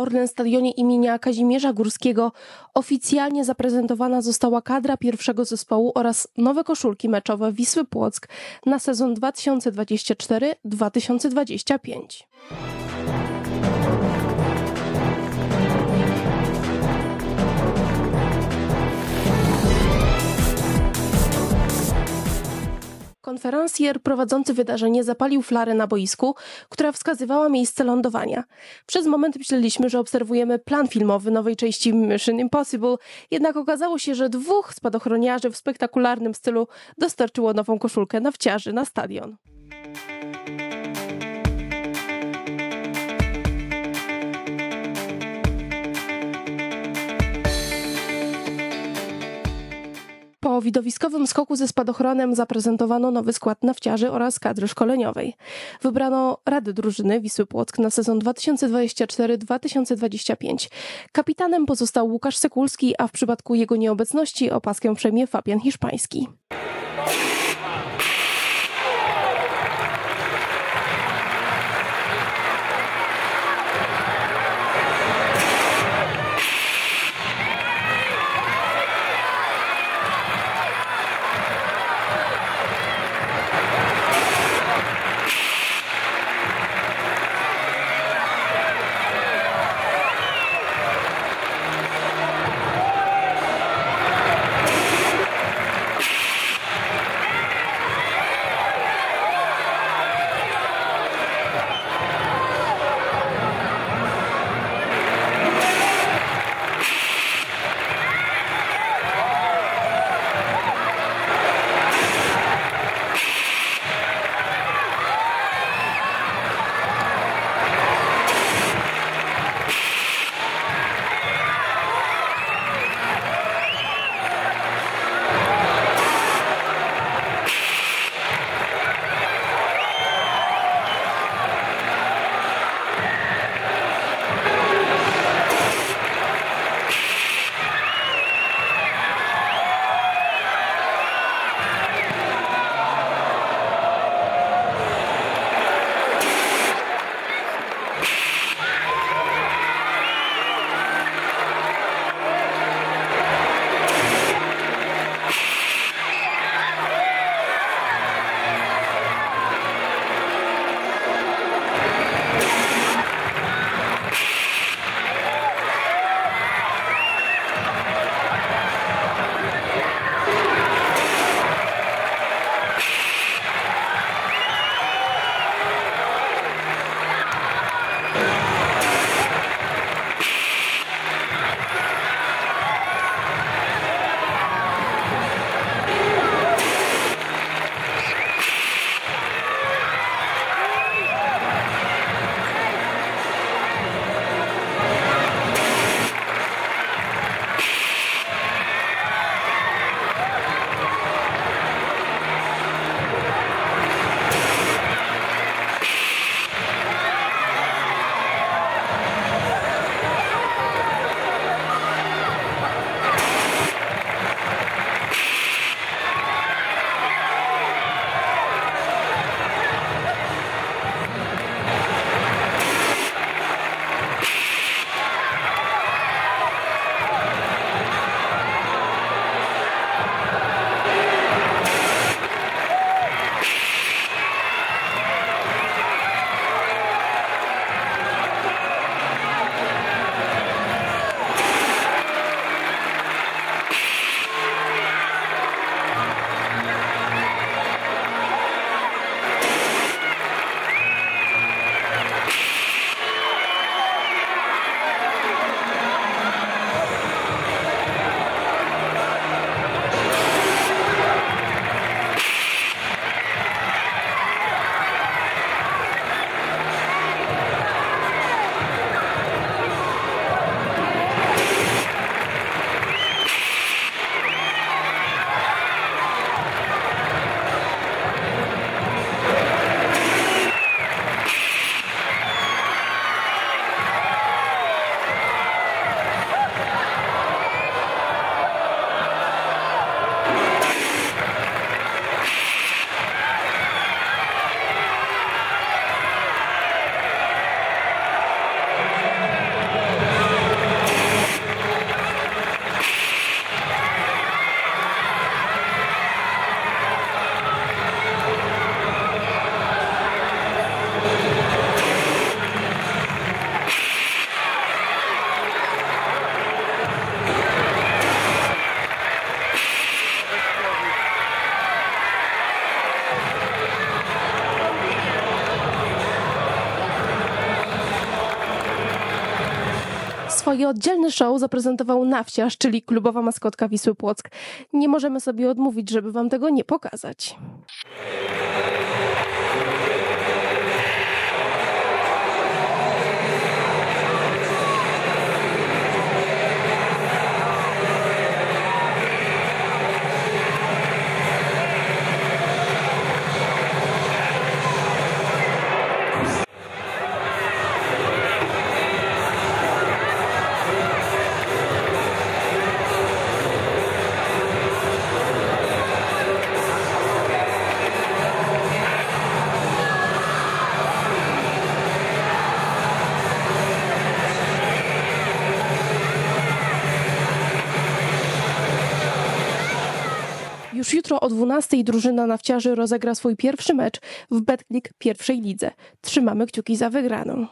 Orlen Stadionie imienia Kazimierza Górskiego oficjalnie zaprezentowana została kadra pierwszego zespołu oraz nowe koszulki meczowe Wisły Płock na sezon 2024-2025. Konferencjer prowadzący wydarzenie zapalił flarę na boisku, która wskazywała miejsce lądowania. Przez moment myśleliśmy, że obserwujemy plan filmowy nowej części Mission Impossible, jednak okazało się, że dwóch spadochroniarzy w spektakularnym stylu dostarczyło nową koszulkę nawciarzy na stadion. Po widowiskowym skoku ze spadochronem zaprezentowano nowy skład nawciarzy oraz kadry szkoleniowej. Wybrano Radę Drużyny Wisły Płock na sezon 2024-2025. Kapitanem pozostał Łukasz Sekulski, a w przypadku jego nieobecności opaskę przejmie Fabian Hiszpański. Swoje oddzielne show zaprezentował Nawciarz, czyli klubowa maskotka Wisły Płock. Nie możemy sobie odmówić, żeby wam tego nie pokazać. Już jutro o 12 drużyna nawciarzy rozegra swój pierwszy mecz w Betclick pierwszej lidze. Trzymamy kciuki za wygraną.